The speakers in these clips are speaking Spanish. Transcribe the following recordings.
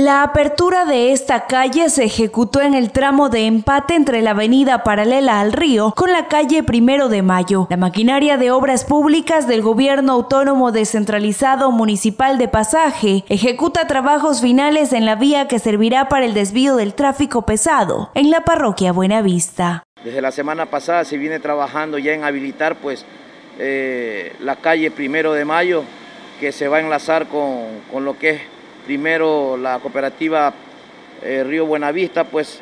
La apertura de esta calle se ejecutó en el tramo de empate entre la avenida paralela al río con la calle Primero de Mayo. La maquinaria de obras públicas del Gobierno Autónomo Descentralizado Municipal de Pasaje ejecuta trabajos finales en la vía que servirá para el desvío del tráfico pesado en la parroquia Buenavista. Desde la semana pasada se viene trabajando ya en habilitar pues eh, la calle Primero de Mayo que se va a enlazar con, con lo que es Primero la cooperativa eh, Río Buenavista, pues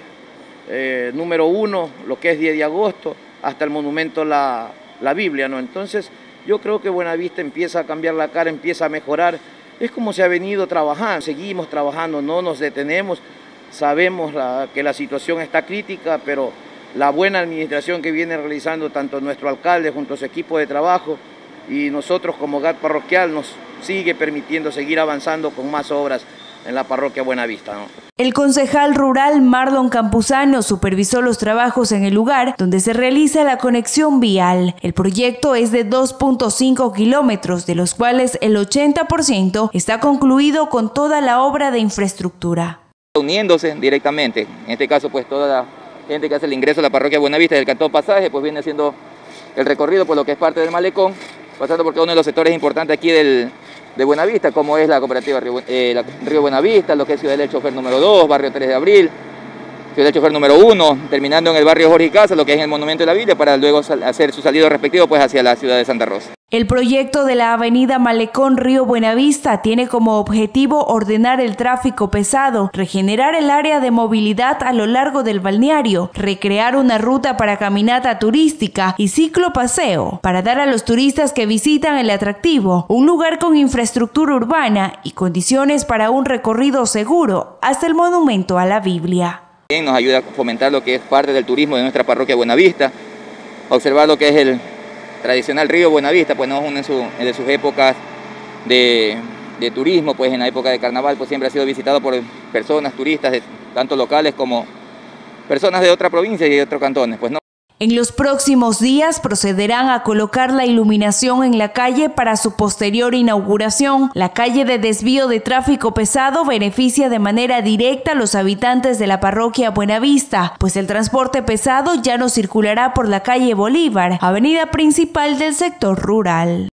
eh, número uno, lo que es 10 de agosto, hasta el monumento la, la Biblia, ¿no? Entonces yo creo que Buenavista empieza a cambiar la cara, empieza a mejorar. Es como se ha venido trabajando, seguimos trabajando, no nos detenemos, sabemos que la situación está crítica, pero la buena administración que viene realizando tanto nuestro alcalde junto a su equipo de trabajo y nosotros como GAT parroquial nos sigue permitiendo seguir avanzando con más obras en la parroquia Buenavista. El concejal rural Marlon Campuzano supervisó los trabajos en el lugar donde se realiza la conexión vial. El proyecto es de 2.5 kilómetros, de los cuales el 80% está concluido con toda la obra de infraestructura. Uniéndose directamente, en este caso pues toda la gente que hace el ingreso a la parroquia Buenavista del Cantón Pasaje, pues viene haciendo el recorrido por lo que es parte del malecón, pasando por uno de los sectores importantes aquí del, de Buenavista, como es la cooperativa Río, eh, Río Buenavista, lo que es Ciudad del Chofer número 2, Barrio 3 de Abril, Ciudad del Chofer número 1, terminando en el barrio Jorge Casa, lo que es el Monumento de la Biblia, para luego hacer su salido respectivo pues, hacia la ciudad de Santa Rosa. El proyecto de la avenida Malecón Río Buenavista tiene como objetivo ordenar el tráfico pesado, regenerar el área de movilidad a lo largo del balneario, recrear una ruta para caminata turística y ciclo paseo, para dar a los turistas que visitan el atractivo un lugar con infraestructura urbana y condiciones para un recorrido seguro hasta el monumento a la Biblia. Nos ayuda a fomentar lo que es parte del turismo de nuestra parroquia Buenavista, observar lo que es el tradicional río Buenavista, pues no es una de sus épocas de, turismo, pues en la época de carnaval pues siempre ha sido visitado por personas, turistas, tanto locales como personas de otra provincia y de otros cantones. Pues no. En los próximos días procederán a colocar la iluminación en la calle para su posterior inauguración. La calle de desvío de tráfico pesado beneficia de manera directa a los habitantes de la parroquia Buenavista, pues el transporte pesado ya no circulará por la calle Bolívar, avenida principal del sector rural.